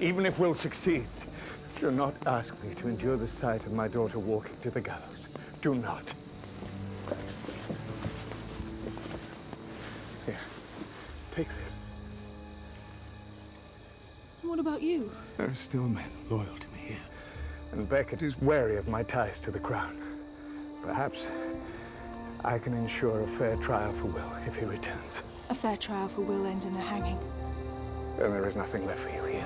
even if Will succeeds, do not ask me to endure the sight of my daughter walking to the gallows. Do not. Here, take this. What about you? There are still men loyal to me here. And Beckett is wary of my ties to the crown. Perhaps I can ensure a fair trial for Will if he returns. A fair trial for Will ends in a hanging. Then there is nothing left for you here.